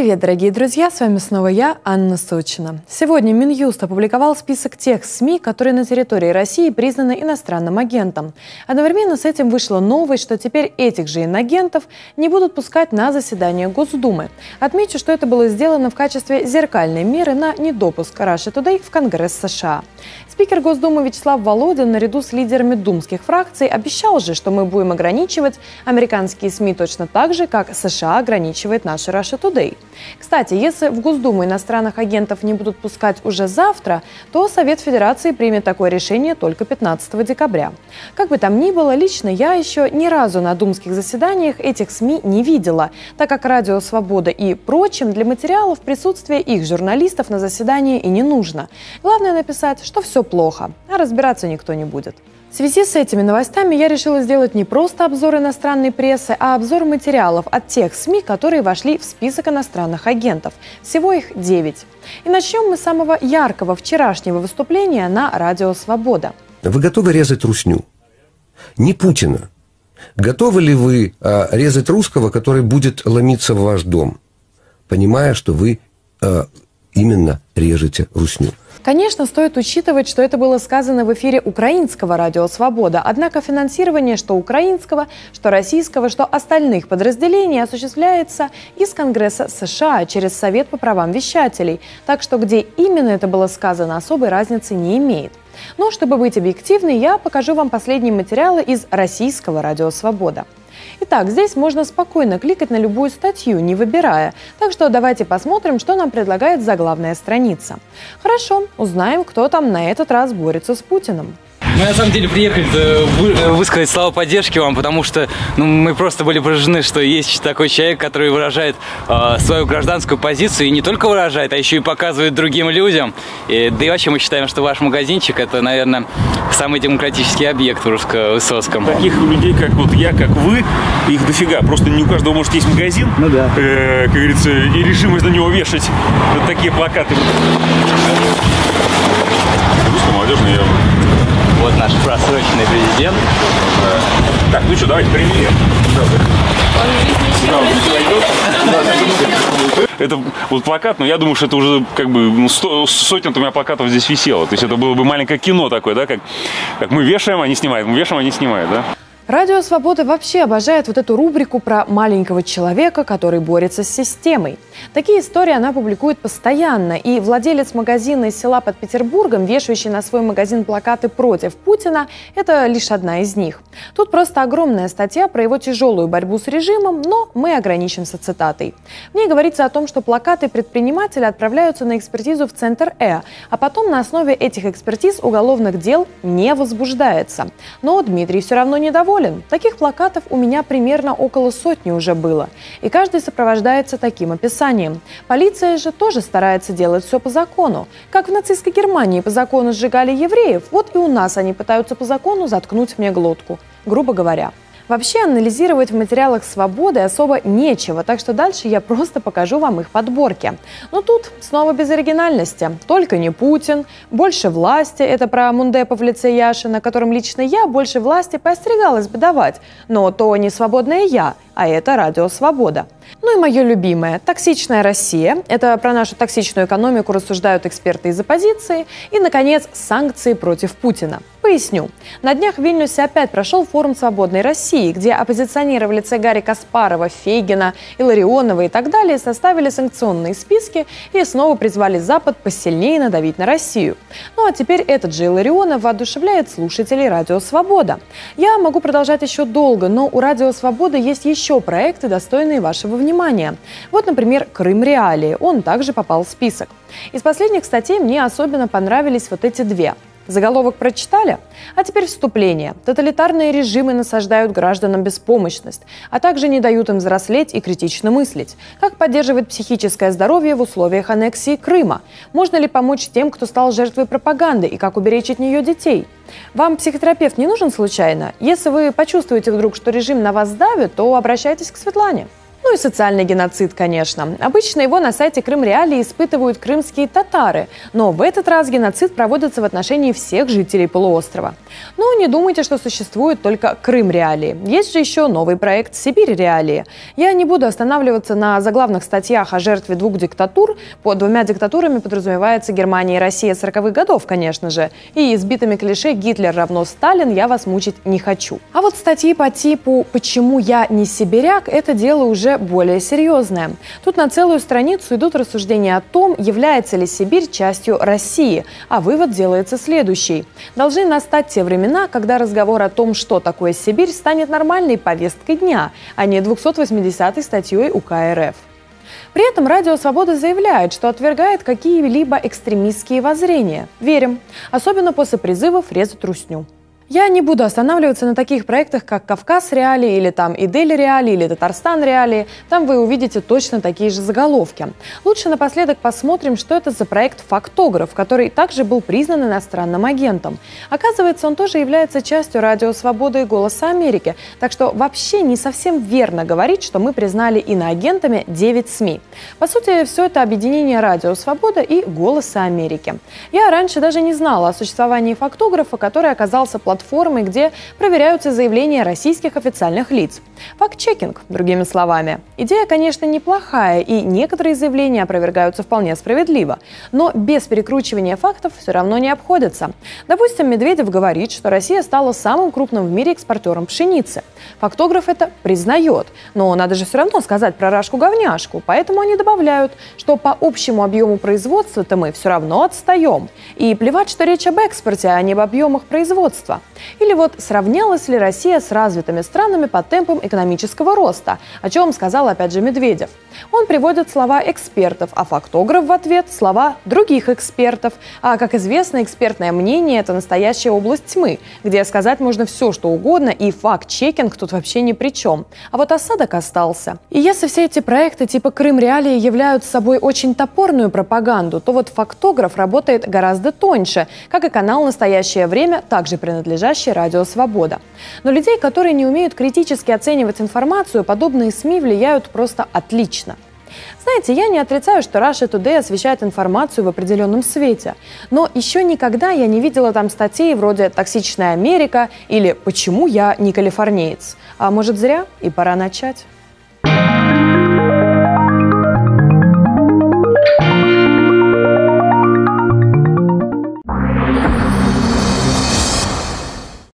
привет, дорогие друзья! С вами снова я, Анна Сочина. Сегодня Минюст опубликовал список тех СМИ, которые на территории России признаны иностранным агентом. Одновременно с этим вышла новость, что теперь этих же инагентов не будут пускать на заседание Госдумы. Отмечу, что это было сделано в качестве зеркальной меры на недопуск Russia Today в Конгресс США. Спикер Госдумы Вячеслав Володин наряду с лидерами думских фракций обещал же, что мы будем ограничивать американские СМИ точно так же, как США ограничивает наша Russia Today. Кстати, если в Госдуму иностранных агентов не будут пускать уже завтра, то Совет Федерации примет такое решение только 15 декабря. Как бы там ни было, лично я еще ни разу на думских заседаниях этих СМИ не видела, так как Радио Свобода и прочим для материалов присутствия их журналистов на заседании и не нужно. Главное написать, что все плохо, а разбираться никто не будет. В связи с этими новостями я решила сделать не просто обзор иностранной прессы, а обзор материалов от тех СМИ, которые вошли в список иностранных агентов. Всего их 9. И начнем мы с самого яркого вчерашнего выступления на Радио Свобода. Вы готовы резать русню? Не Путина. Готовы ли вы э, резать русского, который будет ломиться в ваш дом, понимая, что вы э, именно режете русню? Конечно, стоит учитывать, что это было сказано в эфире украинского радио «Свобода». Однако финансирование что украинского, что российского, что остальных подразделений осуществляется из Конгресса США через Совет по правам вещателей. Так что где именно это было сказано, особой разницы не имеет. Но чтобы быть объективной, я покажу вам последние материалы из российского радио «Свобода». Итак, здесь можно спокойно кликать на любую статью, не выбирая. Так что давайте посмотрим, что нам предлагает заглавная страница. Хорошо, узнаем, кто там на этот раз борется с Путиным. Мы на самом деле приехали высказать слова поддержки вам, потому что ну, мы просто были поражены, что есть такой человек, который выражает э, свою гражданскую позицию и не только выражает, а еще и показывает другим людям. И, да и вообще мы считаем, что ваш магазинчик это, наверное, самый демократический объект в Русско-Высоцком. Таких людей, как вот я, как вы, их дофига. Просто не у каждого может есть магазин. Ну да. Э, как говорится, и решимость на него вешать вот такие плакаты. Русскомолодежный я вот наш просроченный президент. Так, ну что, давайте примерим. Это вот плакат, но я думаю, что это уже как бы ну, сто, сотен у меня плакатов здесь висело. То есть это было бы маленькое кино такое, да, как, как мы вешаем, они снимают, мы вешаем, они снимают, да. Радио «Свобода» вообще обожает вот эту рубрику про маленького человека, который борется с системой. Такие истории она публикует постоянно, и владелец магазина из села под Петербургом, вешающий на свой магазин плакаты против Путина, это лишь одна из них. Тут просто огромная статья про его тяжелую борьбу с режимом, но мы ограничимся цитатой. В ней говорится о том, что плакаты предпринимателя отправляются на экспертизу в Центр Э, а потом на основе этих экспертиз уголовных дел не возбуждается. Но Дмитрий все равно недоволен доволен. Таких плакатов у меня примерно около сотни уже было. И каждый сопровождается таким описанием. Полиция же тоже старается делать все по закону. Как в нацистской Германии по закону сжигали евреев, вот и у нас они пытаются по закону заткнуть мне глотку. Грубо говоря. Вообще анализировать в материалах «Свободы» особо нечего, так что дальше я просто покажу вам их подборки. Но тут снова без оригинальности. Только не Путин, больше власти, это про Мундепа в лице Яшина, которым лично я больше власти поостерегалась бы давать. Но то не свободное я, а это радио «Свобода». Ну и мое любимое – «Токсичная Россия». Это про нашу токсичную экономику рассуждают эксперты из оппозиции. И, наконец, санкции против Путина. Поясню. На днях в Вильнюсе опять прошел форум «Свободной России», где оппозиционеры в лице Гарри Каспарова, Фейгина, Иларионова и так далее составили санкционные списки и снова призвали Запад посильнее надавить на Россию. Ну а теперь этот же Иларионов воодушевляет слушателей «Радио Свобода». Я могу продолжать еще долго, но у «Радио Свобода» есть еще проекты, достойные вашего внимания. Вот, например, «Крым Реалии». Он также попал в список. Из последних статей мне особенно понравились вот эти две – Заголовок прочитали? А теперь вступление. Тоталитарные режимы насаждают гражданам беспомощность, а также не дают им взрослеть и критично мыслить. Как поддерживать психическое здоровье в условиях аннексии Крыма? Можно ли помочь тем, кто стал жертвой пропаганды, и как уберечь от нее детей? Вам психотерапевт не нужен случайно? Если вы почувствуете вдруг, что режим на вас давит, то обращайтесь к Светлане. Ну и социальный геноцид, конечно. Обычно его на сайте Крым Реалии испытывают крымские татары, но в этот раз геноцид проводится в отношении всех жителей полуострова. Но не думайте, что существует только Крым Реалии. Есть же еще новый проект Сибирь Реалии. Я не буду останавливаться на заглавных статьях о жертве двух диктатур. Под двумя диктатурами подразумевается Германия и Россия 40-х годов, конечно же. И избитыми клише «Гитлер равно Сталин» я вас мучить не хочу. А вот статьи по типу «Почему я не сибиряк» – это дело уже более серьезное. Тут на целую страницу идут рассуждения о том, является ли Сибирь частью России, а вывод делается следующий. Должны настать те времена, когда разговор о том, что такое Сибирь, станет нормальной повесткой дня, а не 280 статьей УК РФ. При этом Радио Свобода заявляет, что отвергает какие-либо экстремистские воззрения. Верим. Особенно после призывов резать русню. Я не буду останавливаться на таких проектах, как «Кавказ Реалии» или там «Идель Реалии» или «Татарстан Реалии». Там вы увидите точно такие же заголовки. Лучше напоследок посмотрим, что это за проект «Фактограф», который также был признан иностранным агентом. Оказывается, он тоже является частью «Радио Свободы» и «Голоса Америки». Так что вообще не совсем верно говорить, что мы признали иноагентами 9 СМИ. По сути, все это объединение «Радио Свобода» и «Голоса Америки». Я раньше даже не знала о существовании «Фактографа», который оказался платформой платформы, где проверяются заявления российских официальных лиц. Факт-чекинг, другими словами. Идея, конечно, неплохая, и некоторые заявления опровергаются вполне справедливо. Но без перекручивания фактов все равно не обходится. Допустим, Медведев говорит, что Россия стала самым крупным в мире экспортером пшеницы. Фактограф это признает. Но надо же все равно сказать про рашку-говняшку. Поэтому они добавляют, что по общему объему производства-то мы все равно отстаем. И плевать, что речь об экспорте, а не об объемах производства. Или вот сравнялась ли Россия с развитыми странами по темпам экономического роста, о чем сказал опять же Медведев. Он приводит слова экспертов, а фактограф в ответ – слова других экспертов. А, как известно, экспертное мнение – это настоящая область тьмы, где сказать можно все, что угодно, и факт-чекинг тут вообще ни при чем. А вот осадок остался. И если все эти проекты типа Крым Реалии являются собой очень топорную пропаганду, то вот фактограф работает гораздо тоньше, как и канал «Настоящее время», также принадлежащий «Радио Свобода». Но людей, которые не умеют критически оценивать информацию, подобные СМИ влияют просто отлично. Знаете, я не отрицаю, что Russia Today освещает информацию в определенном свете. Но еще никогда я не видела там статей вроде «Токсичная Америка» или «Почему я не калифорниец?». А может зря? И пора начать.